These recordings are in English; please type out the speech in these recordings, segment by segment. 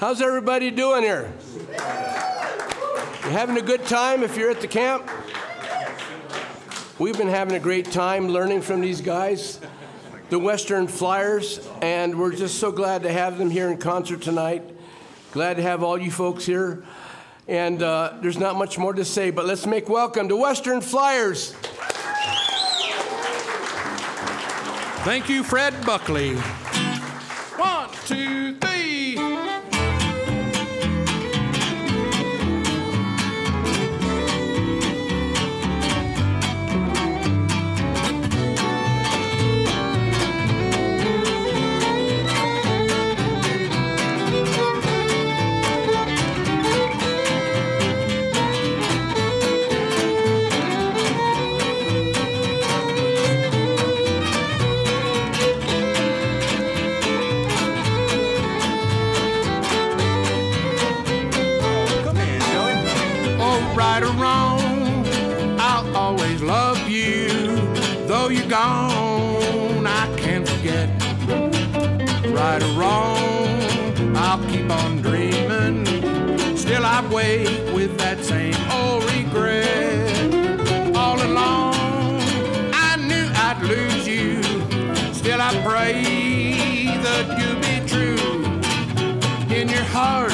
How's everybody doing here? You having a good time if you're at the camp? We've been having a great time learning from these guys, the Western Flyers, and we're just so glad to have them here in concert tonight. Glad to have all you folks here. And uh, there's not much more to say, but let's make welcome to Western Flyers. Thank you, Fred Buckley. Gone, I can't forget. Right or wrong, I'll keep on dreaming. Still, I wait with that same old regret. All along, I knew I'd lose you. Still, I pray that you'll be true in your heart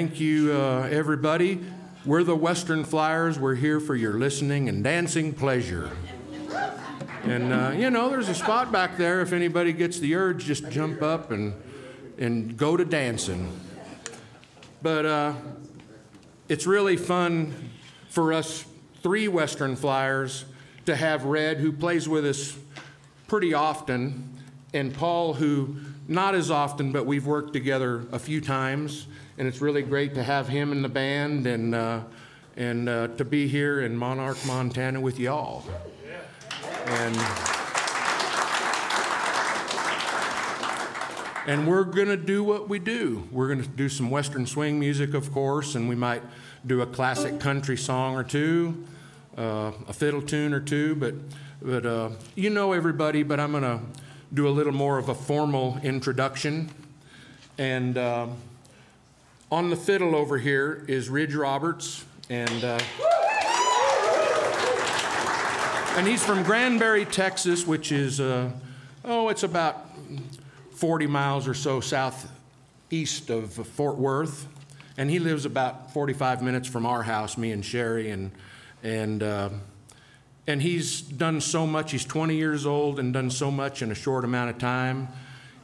Thank you, uh, everybody. We're the Western Flyers. We're here for your listening and dancing pleasure. And, uh, you know, there's a spot back there. If anybody gets the urge, just jump up and, and go to dancing. But uh, it's really fun for us three Western Flyers to have Red, who plays with us pretty often, and Paul, who not as often, but we've worked together a few times, and it's really great to have him in the band and uh, and uh, to be here in Monarch, Montana, with y'all. And and we're gonna do what we do. We're gonna do some Western swing music, of course, and we might do a classic country song or two, uh, a fiddle tune or two, but but uh, you know everybody, but I'm going to do a little more of a formal introduction. And uh, on the fiddle over here is Ridge Roberts, and uh, and he's from Granbury, Texas, which is uh, oh, it's about 40 miles or so southeast of Fort Worth, and he lives about 45 minutes from our house, me and Sherry, and and uh, and he's done so much. He's 20 years old and done so much in a short amount of time.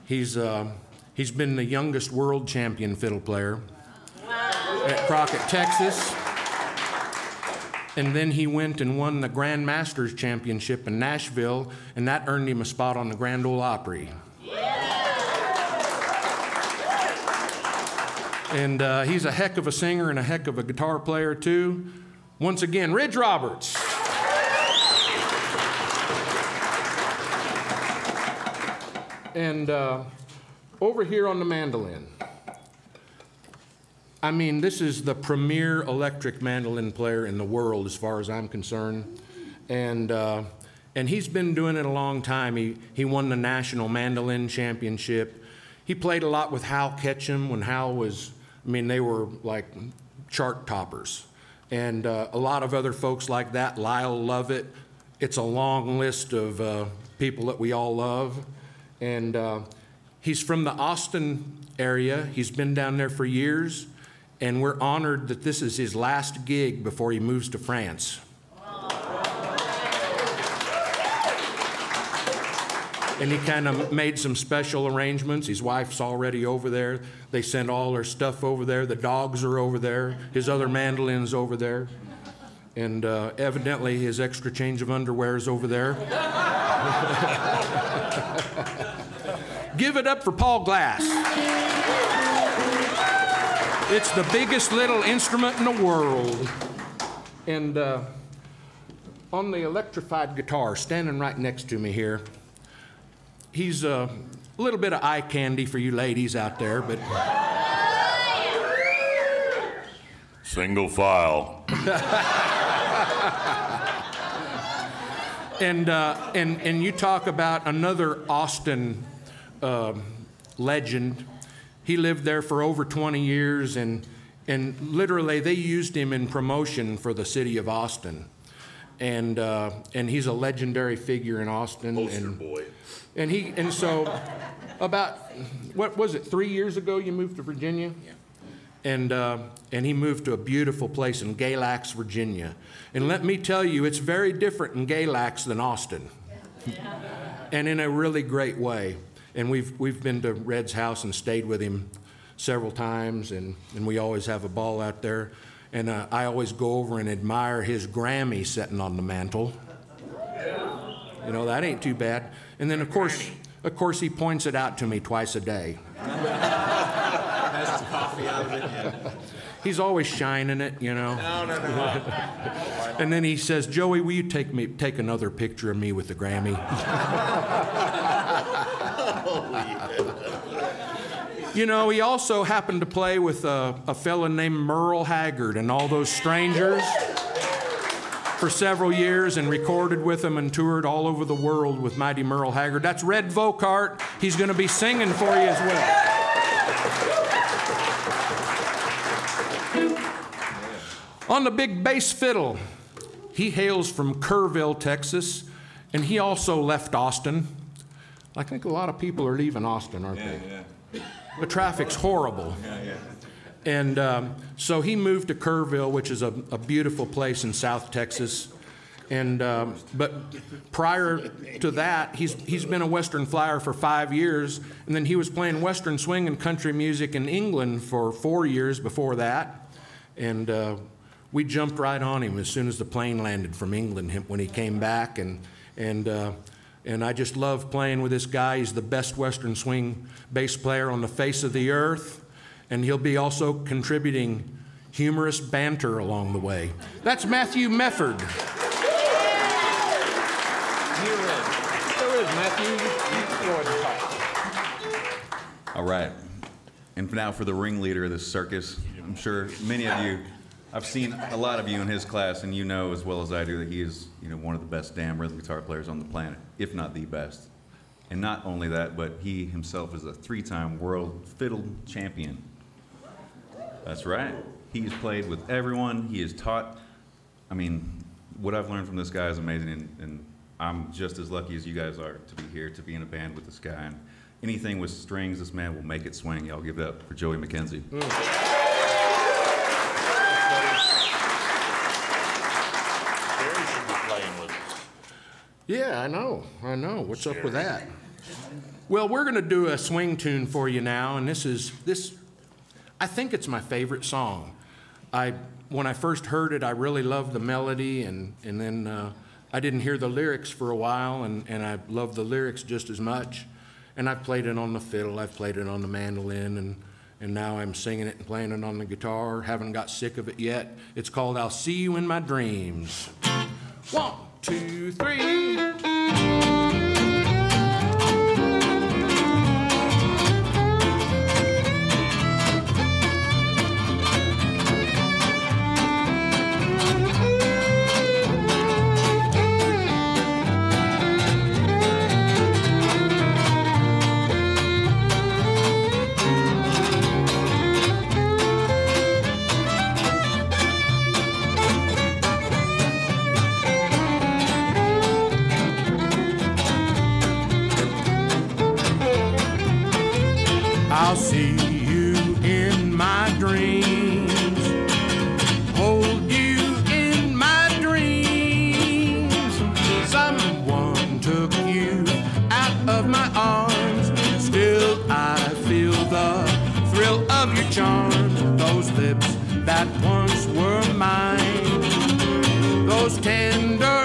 He's, uh, he's been the youngest world champion fiddle player at Crockett, Texas. And then he went and won the Grand Masters Championship in Nashville, and that earned him a spot on the Grand Ole Opry. And uh, he's a heck of a singer and a heck of a guitar player, too. Once again, Ridge Roberts. And uh, over here on the mandolin, I mean, this is the premier electric mandolin player in the world, as far as I'm concerned. And, uh, and he's been doing it a long time. He, he won the National Mandolin Championship. He played a lot with Hal Ketchum when Hal was, I mean, they were like chart toppers. And uh, a lot of other folks like that, Lyle Lovett. It's a long list of uh, people that we all love. And uh, he's from the Austin area. He's been down there for years. And we're honored that this is his last gig before he moves to France. And he kind of made some special arrangements. His wife's already over there. They sent all their stuff over there. The dogs are over there. His other mandolin's over there. And uh, evidently, his extra change of underwear is over there. Give it up for Paul Glasse. It's the biggest little instrument in the world. And uh, on the electrified guitar, standing right next to me here, he's a little bit of eye candy for you ladies out there, but. Single file. and, uh, and, and you talk about another Austin uh, legend. He lived there for over 20 years, and, and literally they used him in promotion for the city of Austin. And, uh, and he's a legendary figure in Austin. Poster and, boy. And he and so about what was it three years ago you moved to Virginia? Yeah. And uh, and he moved to a beautiful place in Galax, Virginia. And let me tell you, it's very different in Galax than Austin, and in a really great way. And we've we've been to Red's house and stayed with him several times, and and we always have a ball out there. And uh, I always go over and admire his Grammy sitting on the mantle. You know that ain't too bad. And then of course, of course, he points it out to me twice a day. Has coffee out of it. He's always shining it, you know. No, no, no. And then he says, "Joey, will you take me take another picture of me with the Grammy?" You know, he also happened to play with a, a fella named Merle Haggard and all those strangers for several years and recorded with them and toured all over the world with Mighty Merle Haggard. That's Red Volkaert. He's going to be singing for you as well. On the big bass fiddle, he hails from Kerrville, Texas, and he also left Austin. I think a lot of people are leaving Austin, aren't they? the traffic's horrible. Yeah, yeah. And um, so he moved to Kerrville, which is a, a beautiful place in South Texas. And um, but prior to that, he's he's been a Western Flyer for five years, and then he was playing Western swing and country music in England for four years before that. And uh, we jumped right on him as soon as the plane landed from England when he came back, and and. Uh, and I just love playing with this guy. He's the best Western swing bass player on the face of the earth. And he'll be also contributing humorous banter along the way. That's Matthew Mefford. Matthew. All right. And now for the ringleader of this circus. I'm sure many of you, I've seen a lot of you in his class, and you know as well as I do that he is, you know, one of the best damn rhythm guitar players on the planet, if not the best. And not only that, but he himself is a three-time world fiddle champion. That's right. He's played with everyone. He has taught. I mean, what I've learned from this guy is amazing, and, and I'm just as lucky as you guys are to be here, to be in a band with this guy. And anything with strings, this man will make it swing. Y'all give it up for Joey McKenzie. Jerry should be playing with us. Yeah, I know. I know. What's up with that? Well, we're going to do a swing tune for you now, and this is this. I think it's my favorite song. I when I first heard it, I really loved the melody, and and then uh, I didn't hear the lyrics for a while, and and I loved the lyrics just as much. And I've played it on the fiddle, I've played it on the mandolin, and and now I'm singing it and playing it on the guitar. Haven't got sick of it yet. It's called "I'll See You in My Dreams." One, two, three. Were mine. Those tender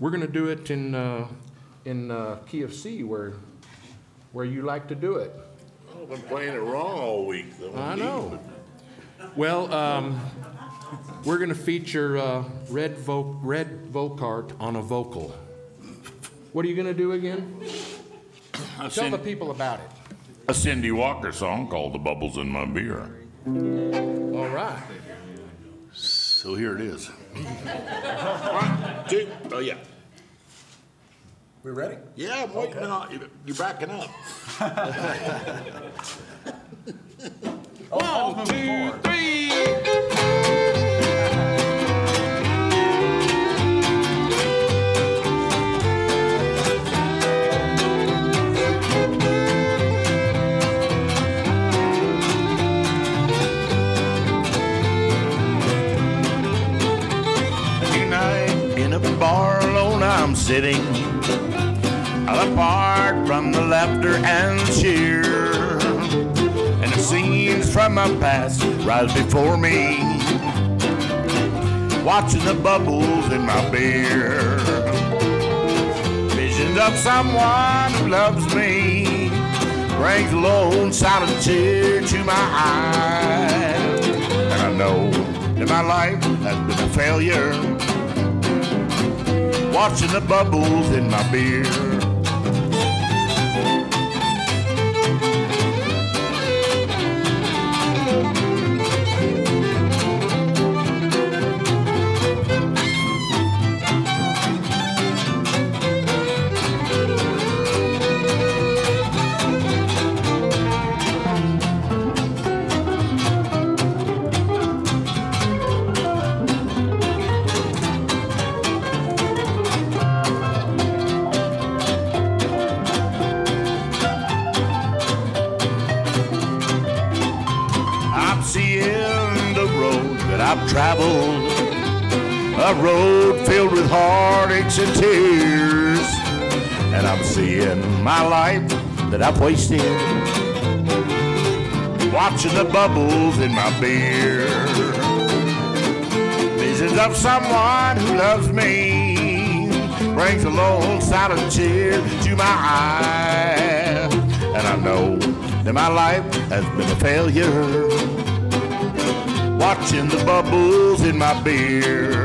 We're gonna do it in, uh, in, uh, key of C where, where you like to do it. I've been playing it wrong all week. though. I know. Well, um, we're gonna feature, uh, Red Vo, Red Volkaert on a vocal. What are you gonna do again? Tell the people about it. a Cindy Walker song called "The Bubbles in My Beer." All right. So here it is. One, two, oh yeah. We ready? Yeah, I'm waiting on you. You're backing up. Oh, One, two, three. Tonight in a bar alone I'm sitting Apart from the laughter and cheer. And the scenes from my past rise before me Watching the bubbles in my beer. Visions of someone who loves me Brings lone silent tear to my eyes. And I know that my life has been a failure Watching the bubbles in my beer road filled with heartaches and tears. And I'm seeing my life that I've wasted, watching the bubbles in my beer. Visions of someone who loves me brings a lone silent tear to my eye. And I know that my life has been a failure. Watching the bubbles in my beer.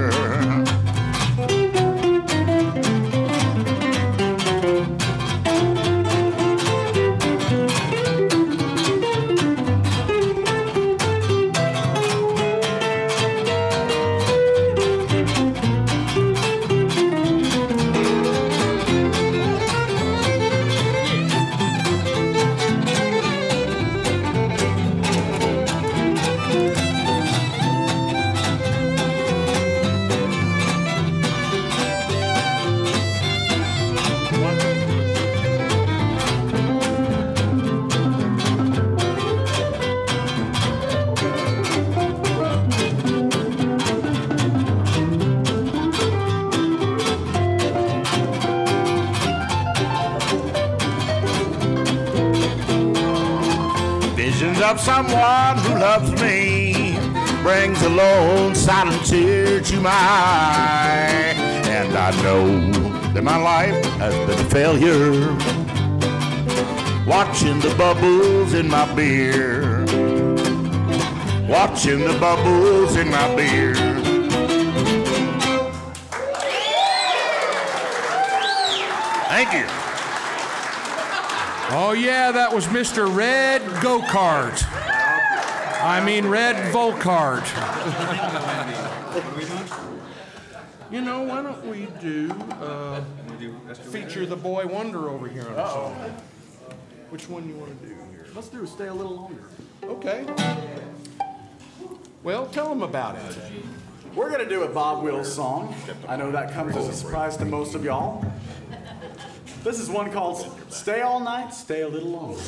Lone silent tear to my eye. And I know that my life has been a failure. Watching the bubbles in my beer. Watching the bubbles in my beer. Thank you. Oh, yeah, that was Mr. Red Go Kart. I mean, Red Volkaert. You know, why don't we do, uh, feature the boy wonder over here on the song? Which one you want to do here? Let's do Stay a Little Longer. Okay. Well, tell them about it. We're gonna do a Bob Wills song. I know that comes as a surprise to most of y'all. This is one called Stay All Night, Stay a Little Longer.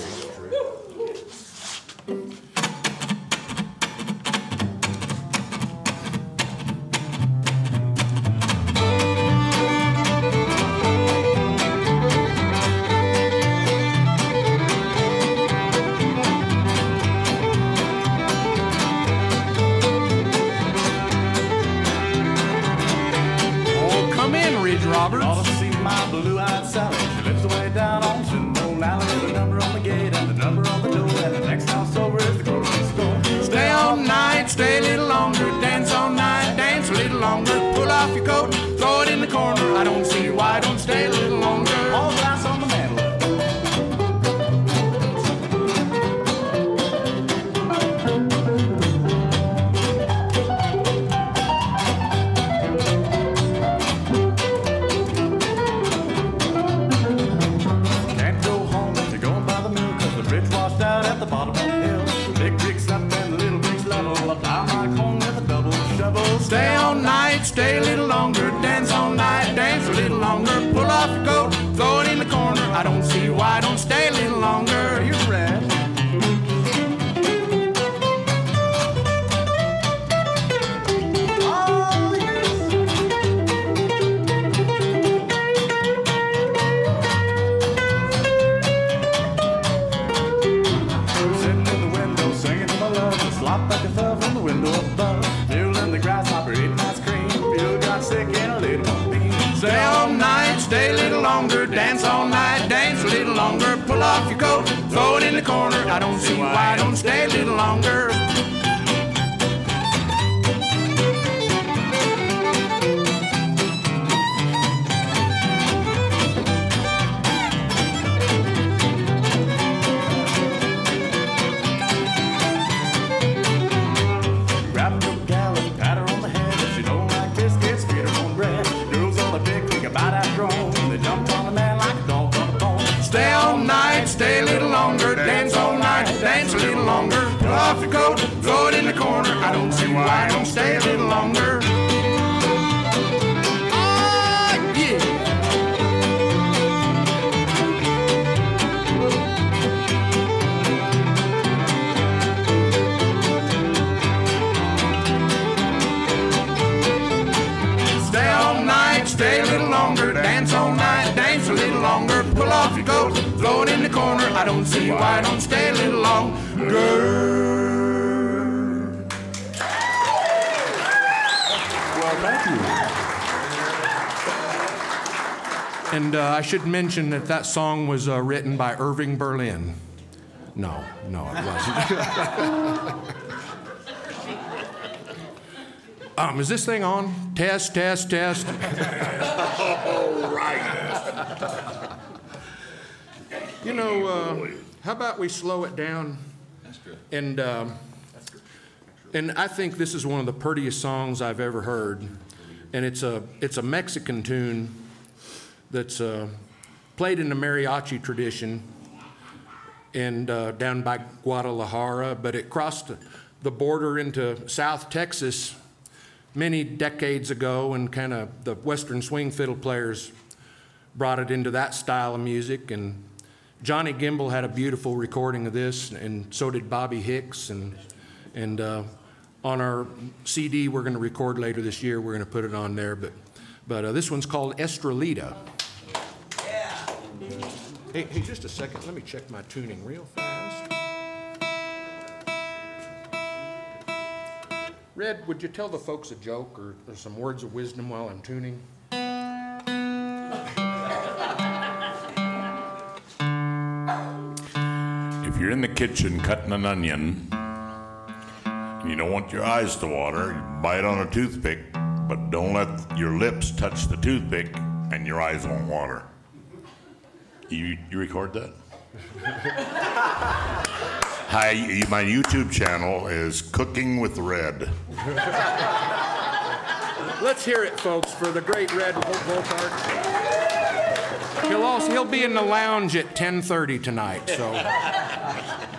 Night, stay a little longer, dance all night, dance a little longer. Pull off your coat, throw it in the corner. I don't see why I don't stay a little longer. Ah. Stay all night, stay a little longer, dance all night, dance a little longer. Pull off your coat, throw it in the. I don't see why I don't stay a little longer. Well, thank you. And uh, I should mention that that song was uh, written by Irving Berlin. No, no, it wasn't. um, is this thing on? Test, test, test. All right. You know, uh, how about we slow it down? And um, and I think this is one of the prettiest songs I've ever heard, and it's a it's a Mexican tune that's uh, played in the mariachi tradition, and uh, down by Guadalajara, but it crossed the border into South Texas many decades ago, and kind of the Western swing fiddle players brought it into that style of music. And Johnny Gimble had a beautiful recording of this, and so did Bobby Hicks. And, and uh, on our CD we're going to record later this year, we're going to put it on there. But, but uh, this one's called Estrellita. Hey, hey, just a second. Let me check my tuning real fast. Red, would you tell the folks a joke or, or some words of wisdom while I'm tuning? If you're in the kitchen cutting an onion and you don't want your eyes to water, you bite on a toothpick, but don't let your lips touch the toothpick and your eyes won't water. You, you record that? Hi, my YouTube channel is Cooking with Red. Let's hear it, folks, for the great Red Ballpark. He'll be in the lounge at 10.30 tonight, so.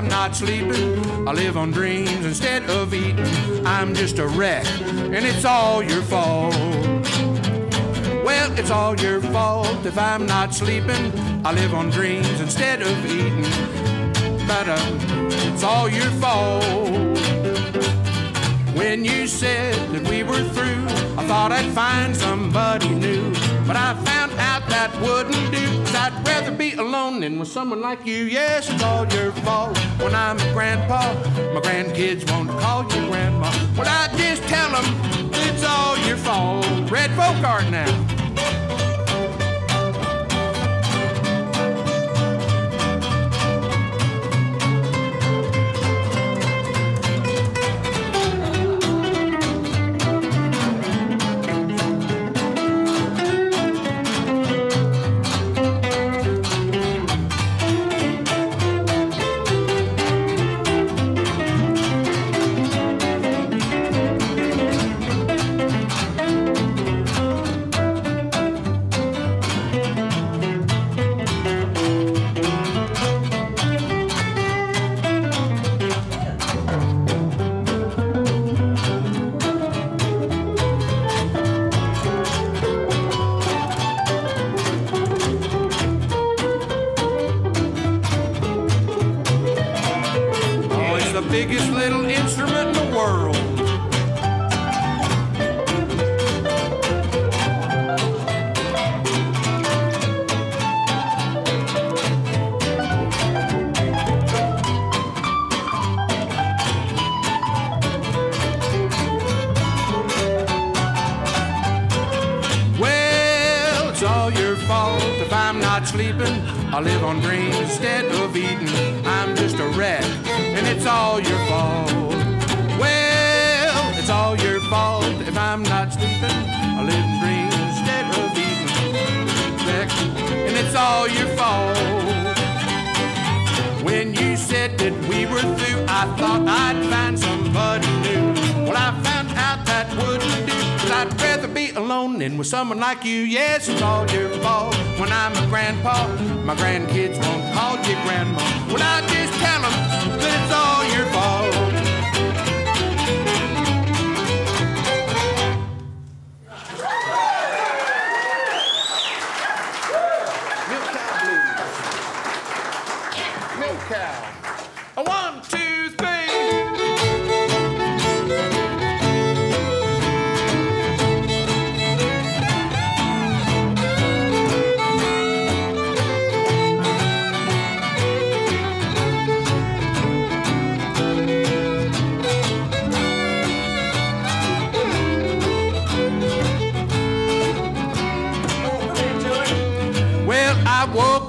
I'm not sleeping. I live on dreams instead of eating. I'm just a wreck, and it's all your fault. Well, it's all your fault if I'm not sleeping. I live on dreams instead of eating. But uh, it's all your fault. When you said that we were through, I thought I'd find somebody new. But I found that wouldn't do. I'd rather be alone than with someone like you. Yes, it's all your fault. When I'm a grandpa, my grandkids won't call you grandma. Well, I just tell them it's all your fault. Red folk art now. Well, I found out that wouldn't do. Cause I'd rather be alone than with someone like you. Yes, it's all your fault. When I'm a grandpa, my grandkids won't call you grandma. Well, I just tell them that it's all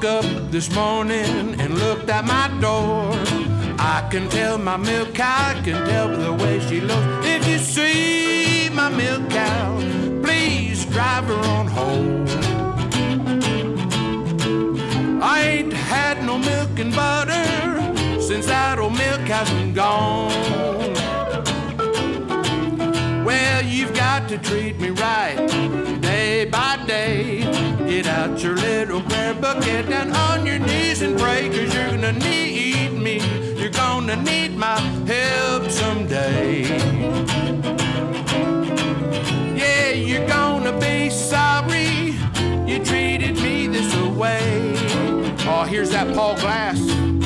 woke up this morning and looked at my door. I can tell my milk cow, I can tell by the way she looks. If you see my milk cow, please drive her on home. I ain't had no milk and butter since that old milk cow's been gone. Well, you've got to treat me right day by day. Get out your little prayer book, get down on your knees and pray, cause you're gonna need me. You're gonna need my help someday. Yeah, you're gonna be sorry you treated me this way. Oh, here's that Paul Glasse.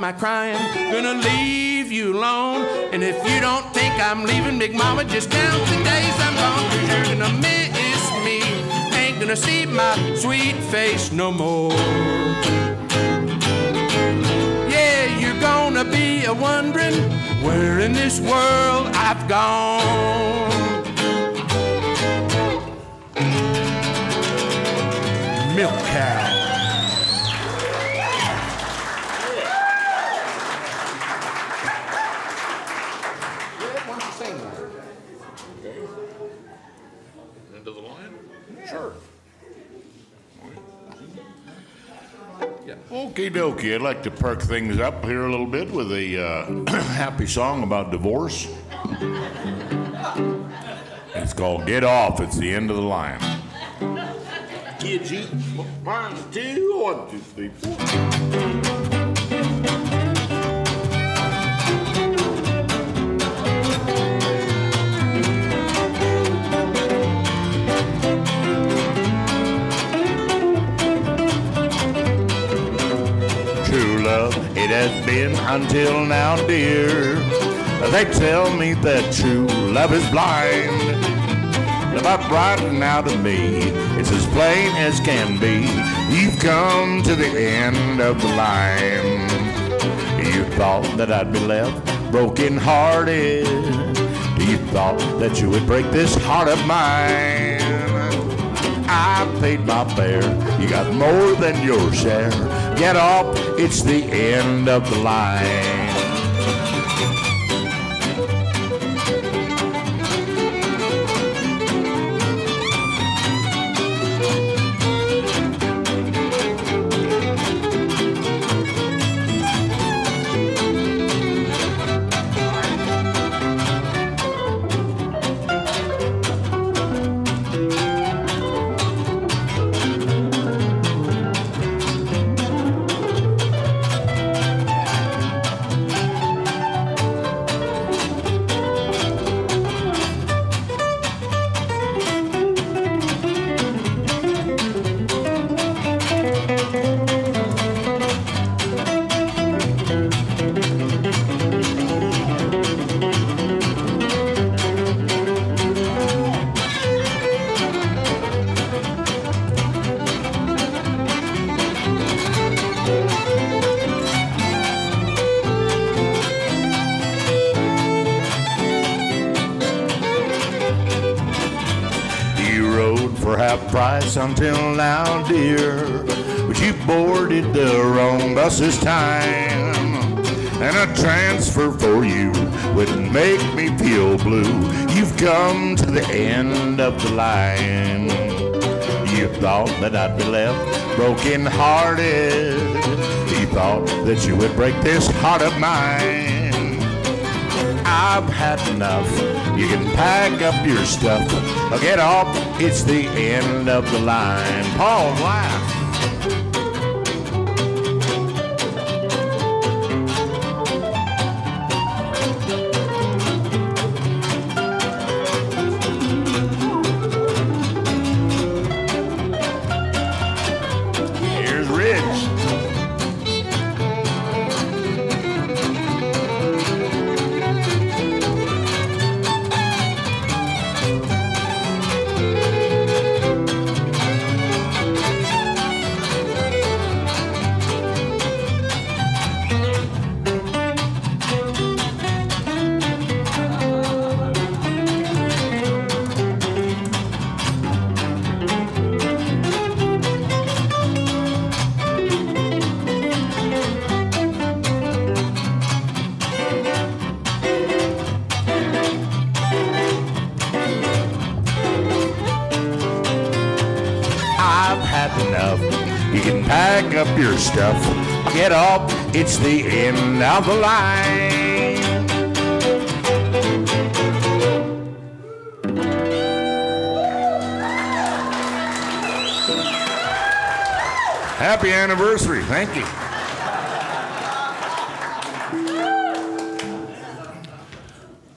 My crying, Into the line? Sure. Okie dokie, I'd like to perk things up here a little bit with a uh, happy song about divorce. It's called Get Off, it's the end of the line. Kids eat one, two, one, two, three, four. It has been until now, dear. They tell me that true love is blind. But right now to me, it's as plain as can be. You've come to the end of the line. You thought that I'd be left broken hearted. You thought that you would break this heart of mine. I paid my fare. You got more than your share. Get up, it's the end of the line. Feel blue. You've come to the end of the line. You thought that I'd be left broken hearted. You thought that you would break this heart of mine. I've had enough. You can pack up your stuff. Get off, it's the end of the line. Paul, laugh. The line. Happy anniversary. Thank you.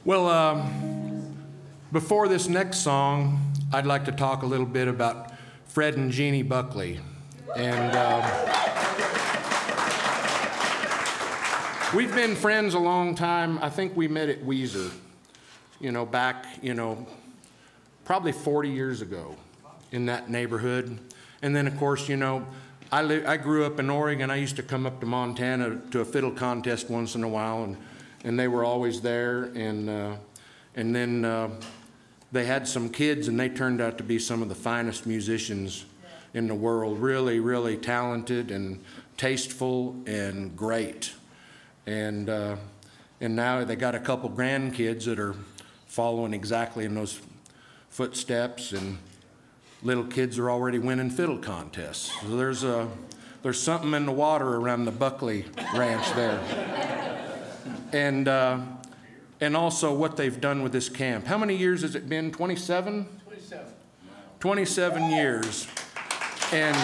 Well, um, before this next song, I'd like to talk a little bit about Fred and Jeannie Buckley. And um, we've been friends a long time. I think we met at Weiser, you know, back, you know, probably 40 years ago in that neighborhood. And then, of course, you know, I, I grew up in Oregon. I used to come up to Montana to a fiddle contest once in a while, and, and they were always there. And, uh, and then uh, they had some kids, and they turned out to be some of the finest musicians in the world. Really, really talented and tasteful and great. And, uh, and now they got a couple grandkids that are following exactly in those footsteps, and little kids are already winning fiddle contests. So there's, a, there's something in the water around the Buckley Ranch there. And, uh, and also what they've done with this camp. How many years has it been? 27? 27. 27 years. And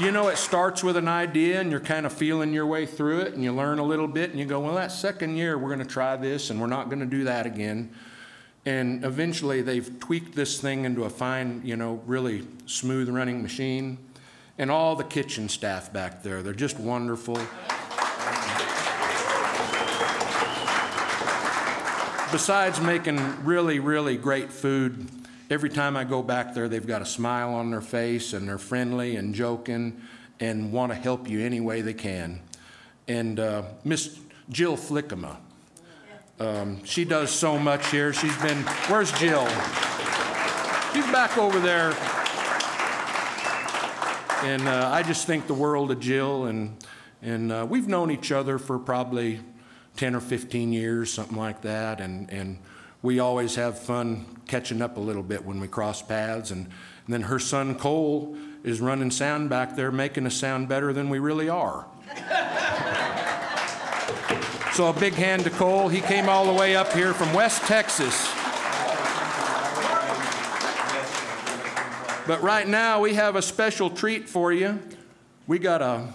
you know, it starts with an idea and you're kind of feeling your way through it and you learn a little bit and you go, well, that second year we're going to try this and we're not going to do that again. And eventually they've tweaked this thing into a fine, you know, really smooth running machine. And all the kitchen staff back there, they're just wonderful. Besides making really, really great food, every time I go back there, they've got a smile on their face and they're friendly and joking and want to help you any way they can. And uh, Miss Jill Flickema, um, she does so much here. She's been, where's Jill? She's back over there. And uh, I just think the world of Jill, and, and uh, we've known each other for probably 10 or 15 years, something like that. And, and we always have fun catching up a little bit when we cross paths. And, and then her son Cole is running sound back there, making us sound better than we really are. so a big hand to Cole. He came all the way up here from West Texas. But right now we have a special treat for you. We got a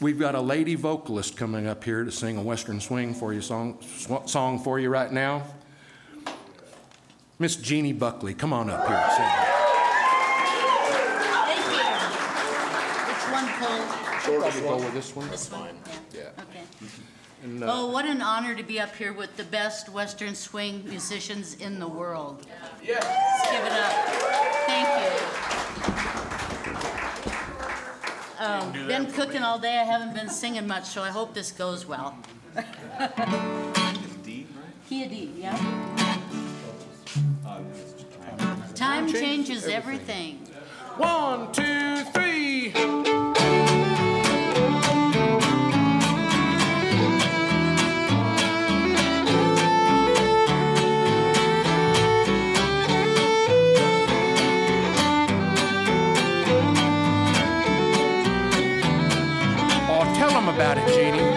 we've got a lady vocalist coming up here to sing a western swing for you song song for you right now. Miss Jeannie Buckley, come on up here. Thank you. Which one, Cole? Probably go with this one. This one? Yeah. Okay. And, uh, Oh, what an honor to be up here with the best Western swing musicians in the world. Let's give it up. Thank you. Um, Been cooking all day. I haven't been singing much, so I hope this goes well. D, Key of D, yeah? Time changes everything. One, two, three. Oh, about it, Jeannie.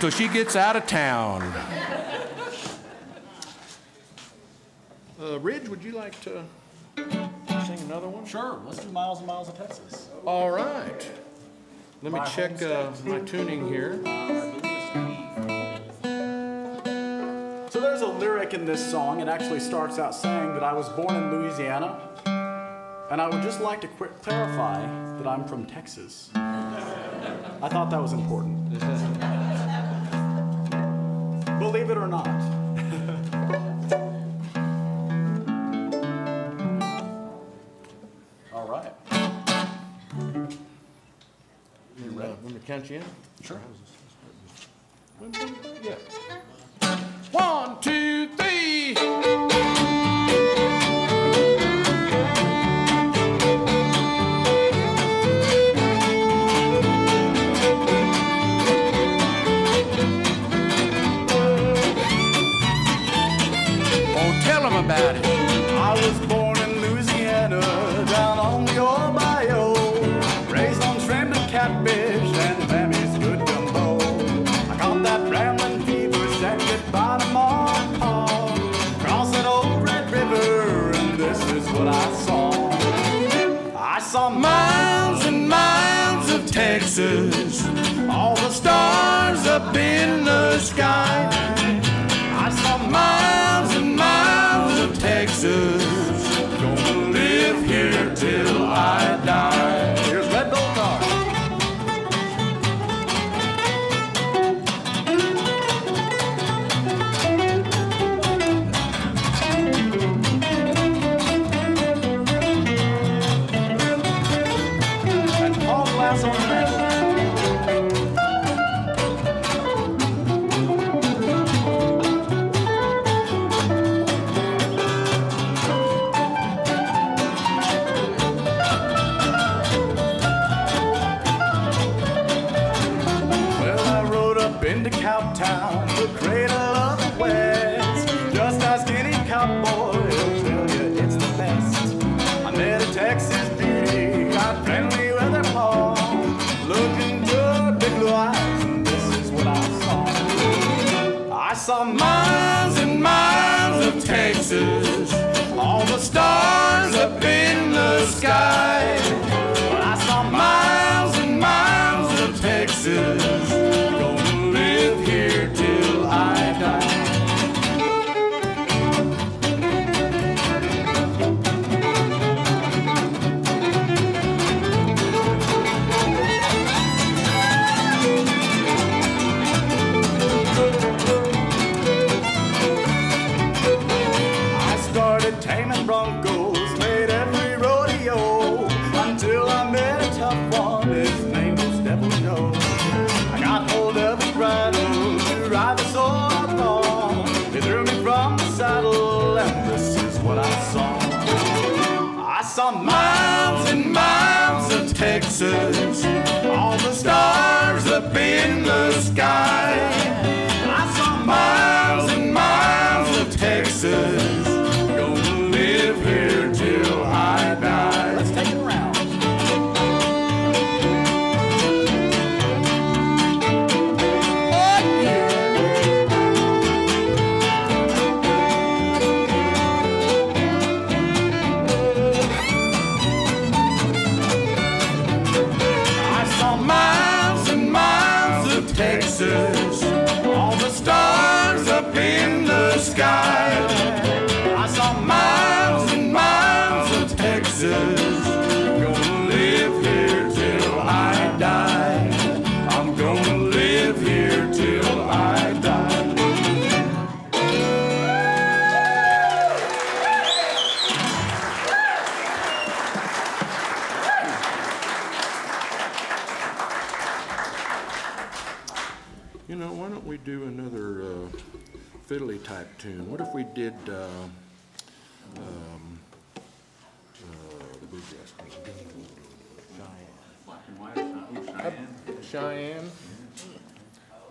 till she gets out of town. Uh, Ridge, would you like to sing another one? Sure. Let's do Miles and Miles of Texas. All right. Let my me check uh, my tuning here. So there's a lyric in this song. It actually starts out saying that I was born in Louisiana, and I would just like to clarify that I'm from Texas. I thought that was important. believe it or not. All right. You ready? Let me count you in. Sure. Yeah. One, two, three. Texas, all the stars up in the sky. some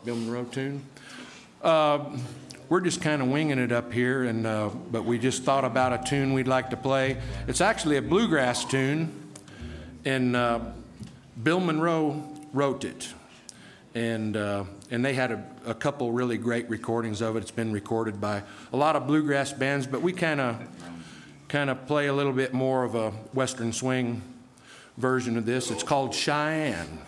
Bill Monroe uh, we're just kind of winging it up here, and uh, but we just thought about a tune we'd like to play. It's actually a bluegrass tune, and uh, Bill Monroe wrote it, and uh, and they had a, a, couple really great recordings of it. It's been recorded by a lot of bluegrass bands, but we kind of kind of play a little bit more of a western swing version of this. It's called Cheyenne.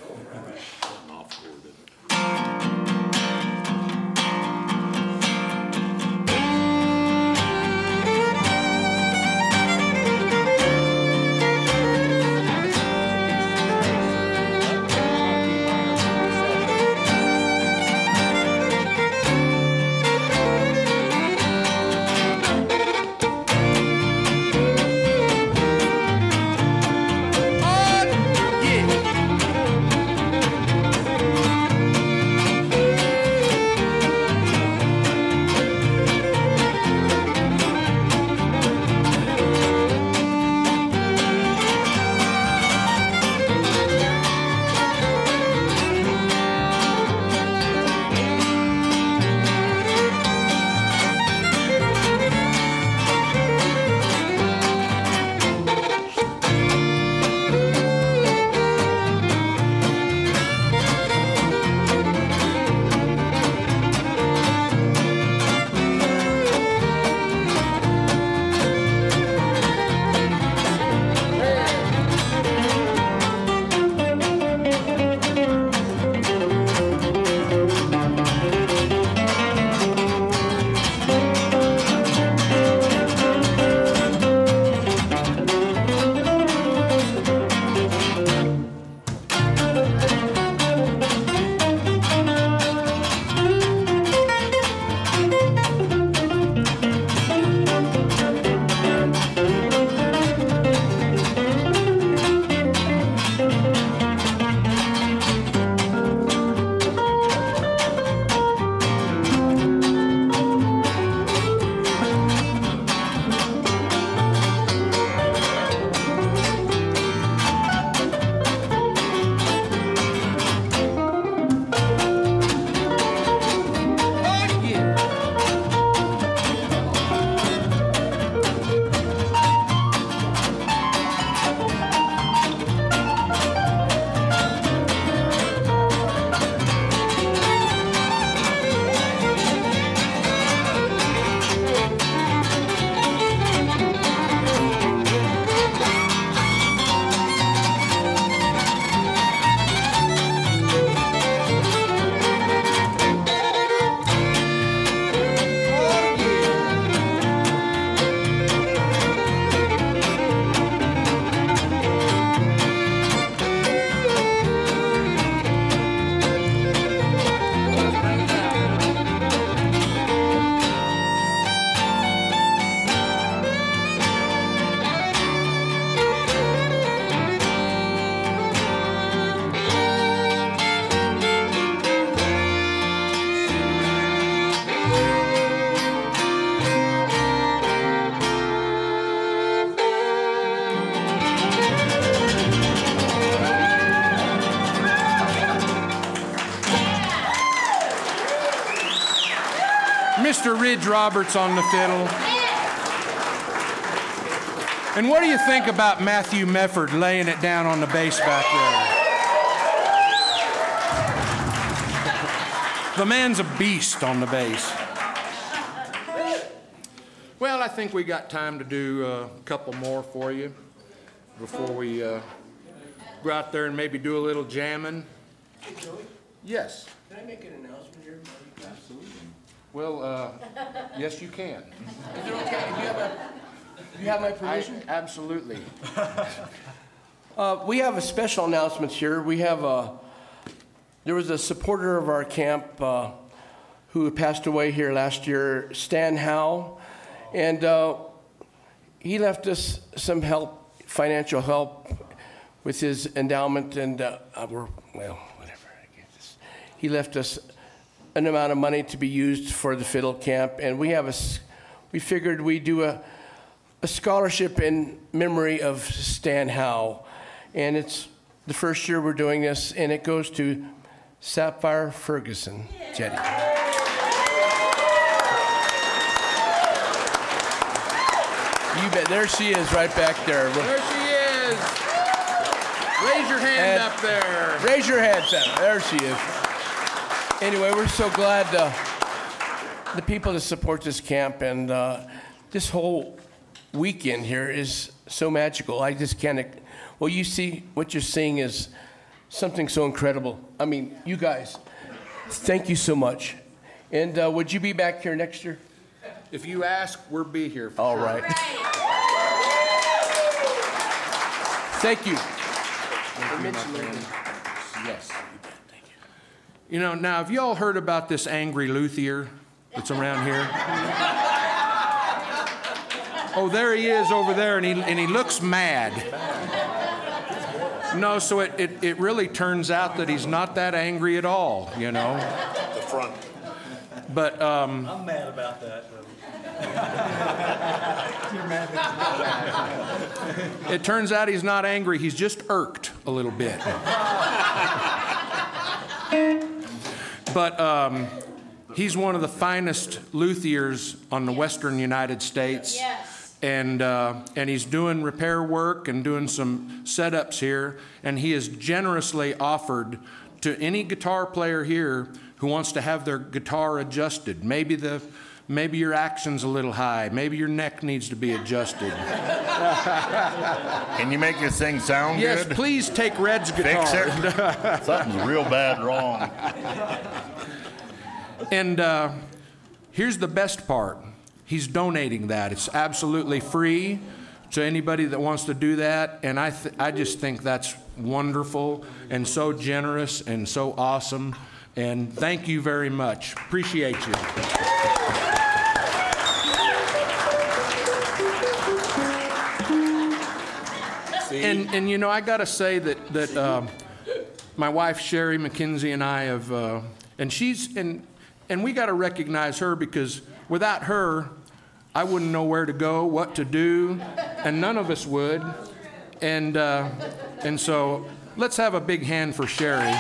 Roberts on the fiddle. And what do you think about Matthew Mefford laying it down on the bass back there? The man's a beast on the bass. Well, I think we got time to do a couple more for you before we uh, go out there and maybe do a little jamming. Yes. Can I make an announcement. Well, uh, yes, you can. Is it okay? Do you have a, do you have my I, permission? absolutely. Uh, we have a special announcement here. We have a, there was a supporter of our camp uh, who passed away here last year, Stan Howe, and uh, he left us some help, financial help, with his endowment, and uh, uh, we're well, whatever. I this. He left us an amount of money to be used for the fiddle camp, and we have a, we figured we do a, a scholarship in memory of Stan Howe, and it's the first year we're doing this, and it goes to Sapphire Ferguson Jetty. You bet. There she is, right back there. There she is. Raise your hand and up there. Raise your hands up. There she is. Anyway, we're so glad uh, the people that support this camp and uh, this whole weekend here is so magical. I just can't. Well, you see, what you're seeing is something so incredible. I mean, you guys, thank you so much. And uh, would you be back here next year? If you ask, we'll be here. For All sure. right. Thank you. Yes. You know, now have you all heard about this angry luthier that's around here? Oh, there he is over there, and he, and he looks mad. No, so it, it, it really turns out that he's not that angry at all, you know? The front. But um, I'm mad about that. it turns out he's not angry, he's just irked a little bit. But um, he's one of the finest luthiers on the western United States. Yes. And, uh, and he's doing repair work and doing some setups here. And he has generously offered to any guitar player here who wants to have their guitar adjusted. Maybe, the, maybe your action's a little high. Maybe your neck needs to be adjusted. Can you make this thing sound yes, good? please take Red's guitar. Fix it. Something's real bad wrong. And uh, here's the best part he's donating that. It's absolutely free to anybody that wants to do that. And I, th- I just think that's wonderful and so generous and so awesome. And thank you very much. Appreciate you. And, and you know, I got to say that, that um, my wife Sherry McKenzie and I have, uh, and she's, and, and we got to recognize her because without her, I wouldn't know where to go, what to do, and none of us would. And, uh, and so let's have a big hand for Sherry.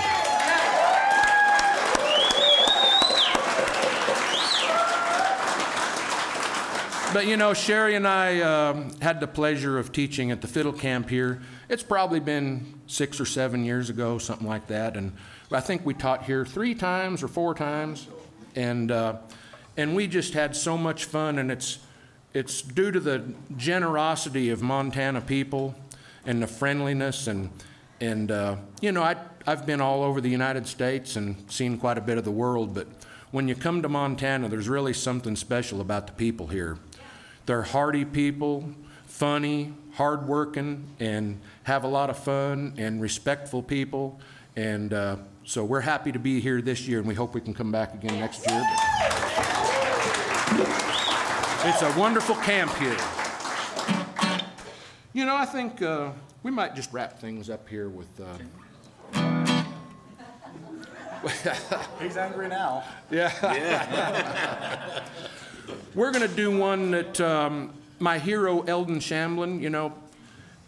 But you know, Sherry and I um, had the pleasure of teaching at the fiddle camp here. It's probably been six or seven years ago, something like that. And I think we taught here three times or four times. And, uh, and we just had so much fun. And it's, it's due to the generosity of Montana people and the friendliness. And, and uh, you know, I, I've been all over the United States and seen quite a bit of the world. But when you come to Montana, there's really something special about the people here. They're hardy people, funny, hardworking, and have a lot of fun and respectful people. And uh, so we're happy to be here this year, and we hope we can come back again next year. It's a wonderful camp here. You know, I think uh, we might just wrap things up here with. Uh, He's angry now. Yeah. We're going to do one that um, my hero, Eldon Shamblin, you know,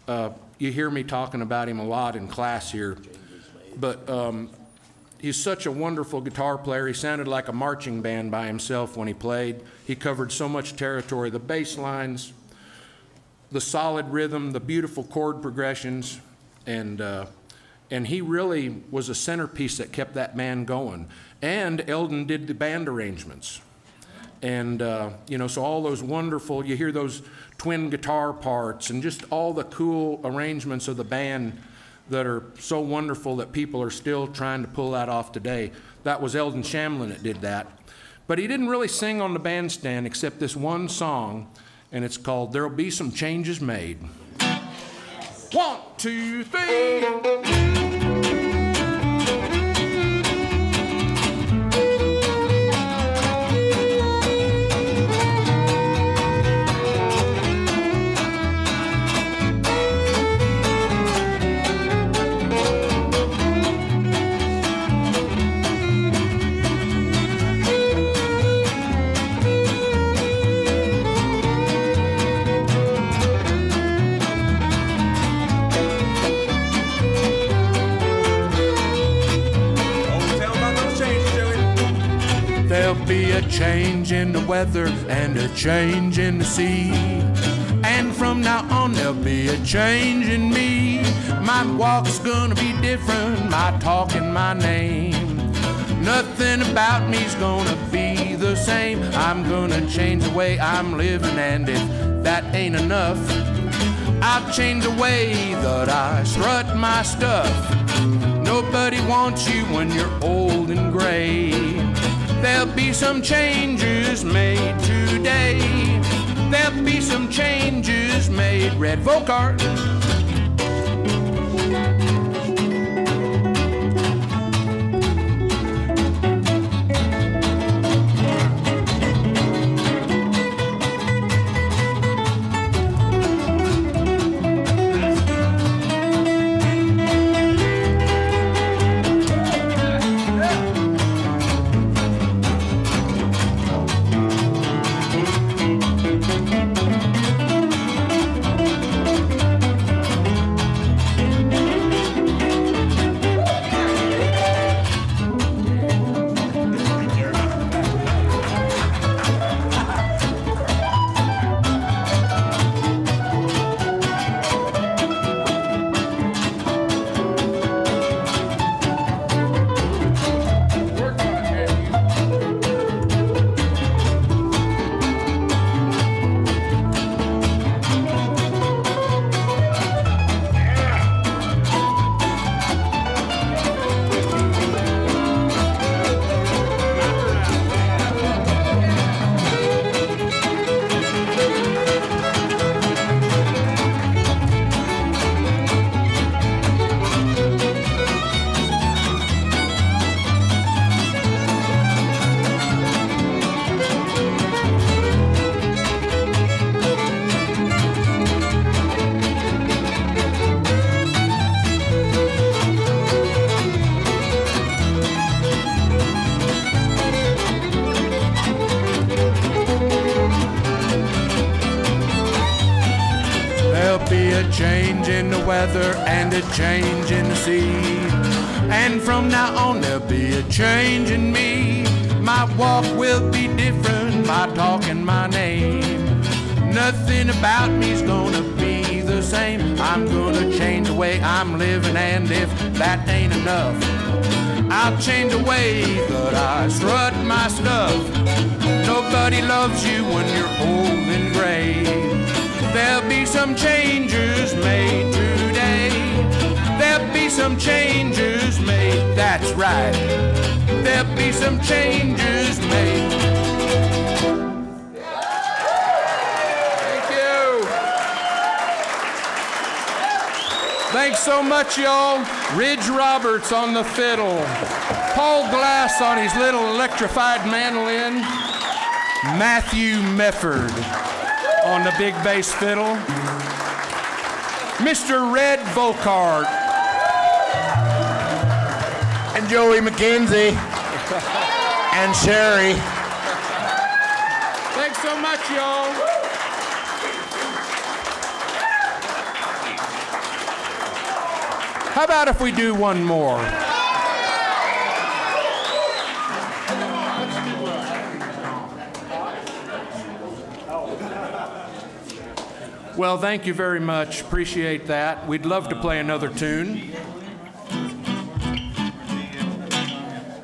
uh, you hear me talking about him a lot in class here, but um, he's such a wonderful guitar player. He sounded like a marching band by himself when he played. He covered so much territory the bass lines, the solid rhythm, the beautiful chord progressions, and uh, and he really was a centerpiece that kept that band going. And Eldon did the band arrangements, and uh, you know, so all those wonderful, you hear those twin guitar parts, and just all the cool arrangements of the band that are so wonderful that people are still trying to pull that off today. That was Eldon Shamblin that did that. But he didn't really sing on the bandstand except this one song, and it's called There'll Be Some Changes Made. One, two, three. Change in the weather and a change in the sea. And from now on, there'll be a change in me. My walk's gonna be different, my talk and my name. Nothing about me's gonna be the same. I'm gonna change the way I'm living, and if that ain't enough, I'll change the way that I strut my stuff. Nobody wants you when you're old and gray. There'll be some changes made today. There'll be some changes made. Red Volkaert. Change the way that I strut my stuff. Nobody loves you when you're old and gray. There'll be some changes made today. There'll be some changes made, that's right. There'll be some changes made. Thank you. Thanks so much, y'all. Ridge Roberts on the fiddle, Paul Glasse on his little electrified mandolin, Matthew Mefford on the big bass fiddle, Mr. Red Volkaert, And Joey McKenzie. and Sherry. Thanks so much, y'all. How about if we do one more? Well, thank you very much. Appreciate that. We'd love to play another tune.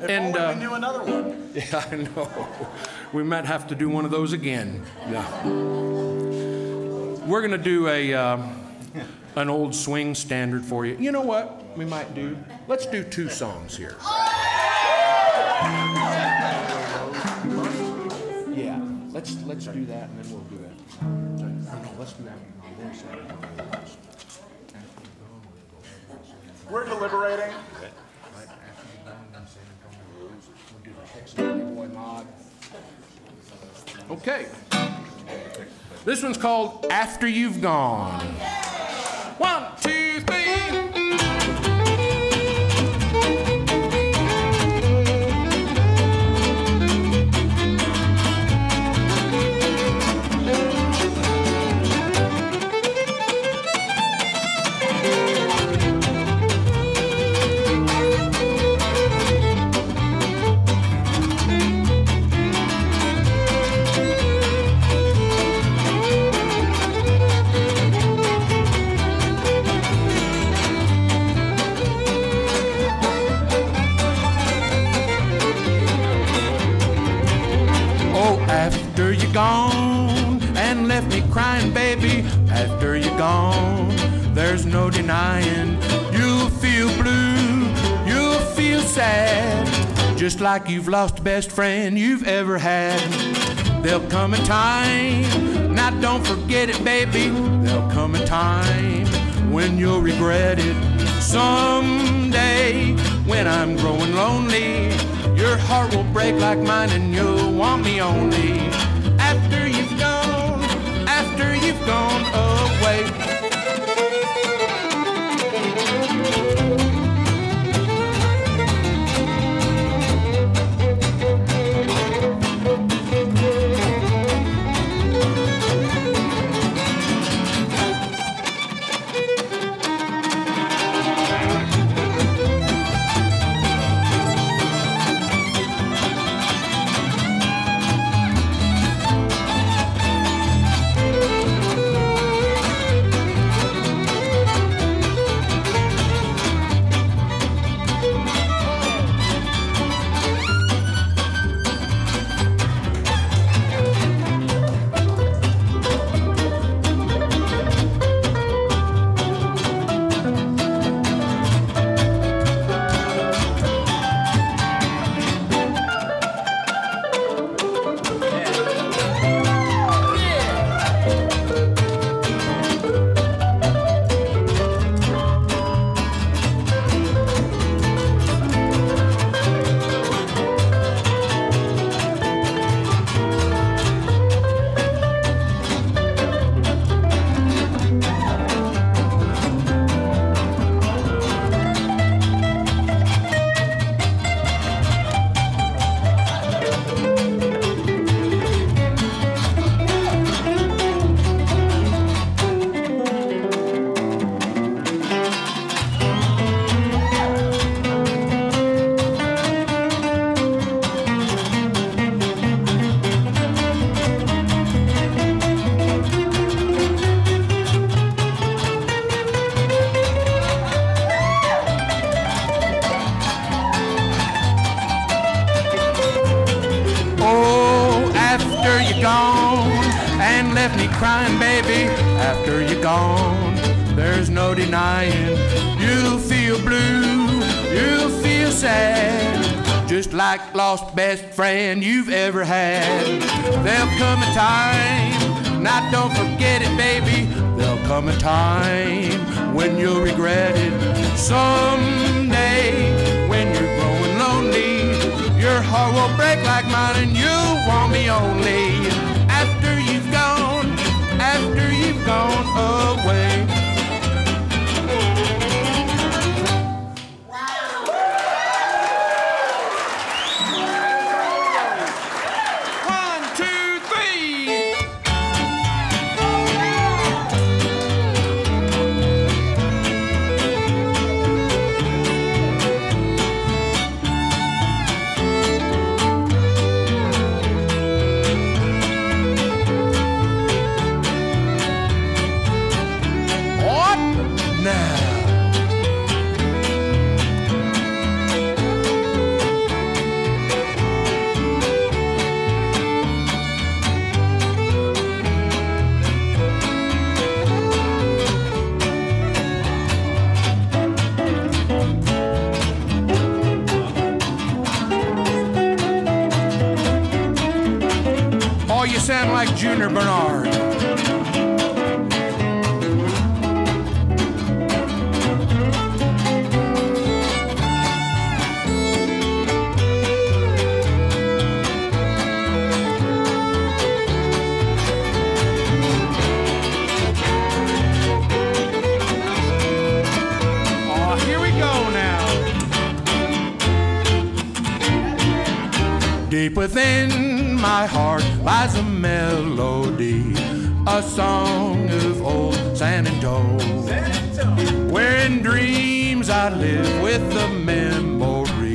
And uh, do another one. yeah, I know. We might have to do one of those again. Yeah. We're gonna do a um, an old swing standard for you. You know what? We might do. Let's do two songs here. Let's let's do that and then we'll do it. No, no, let's do that. We're deliberating. Okay. This one's called After You've Gone. One, two, three. you're gone and left me crying, baby. After you're gone, there's no denying you'll feel blue, you'll feel sad, just like you've lost the best friend you've ever had. There'll come a time, now don't forget it, baby. There'll come a time when you'll regret it. Someday, when I'm growing lonely, your heart will break like mine and you'll want me only gone away. Time, now don't forget it, baby. There'll come a time when you'll regret it someday when you're growing lonely. Your heart will break like mine and you'll a melody, a song of old San Antonio. Where in dreams I live with the memory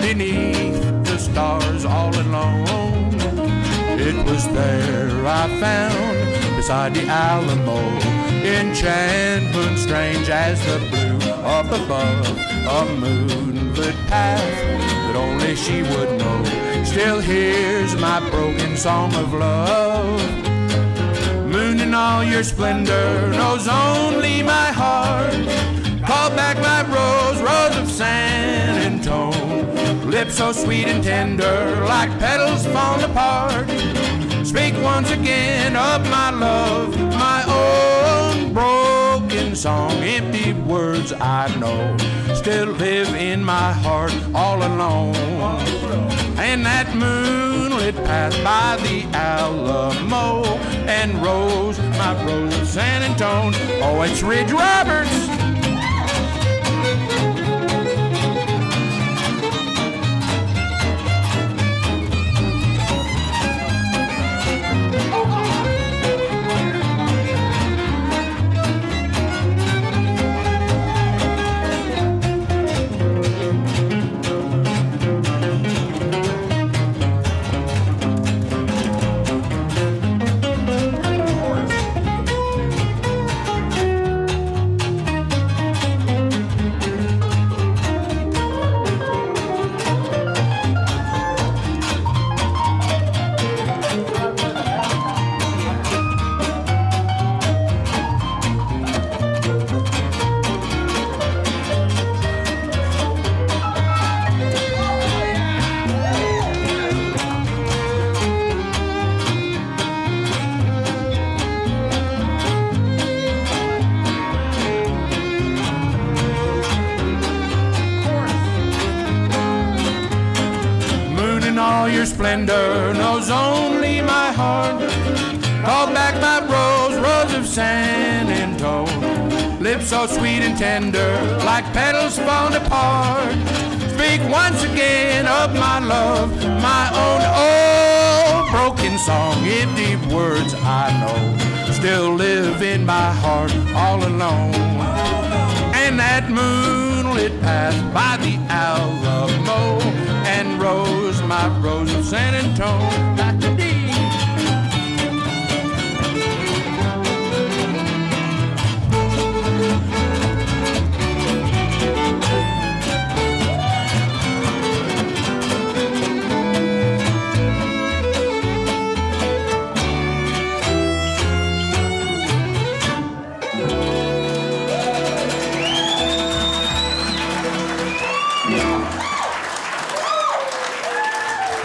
beneath the stars all alone. It was there I found beside the Alamo enchantment strange as the blue up above a moonlit path that only she would know. Still hears my song of love. Moon in all your splendor knows only my heart. Call back my rose, rose of San Antone. Lips so sweet and tender, like petals falling apart. Speak once again of my love, my own broken song. Empty words I know still live in my heart all alone. And that moonlit path by the Alamo and Rose, my Rose of San Antone. Oh, it's Ridge Roberts. Only my heart. Call back my rose, rose of San Antone. Lips so sweet and tender, like petals falling apart. Speak once again of my love, my own old broken song. Empty words I know still live in my heart all alone. And that moonlit path by the Rose, my Rose of San Antone.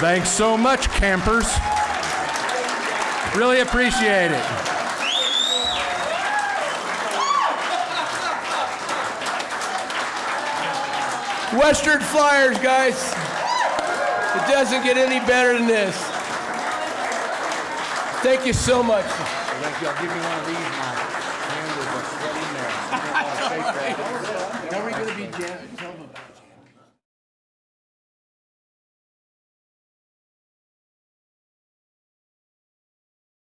Thanks so much, campers. Really appreciate it. Western Flyers, guys. It doesn't get any better than this. Thank you so much. Thank you. I'll give you one of these.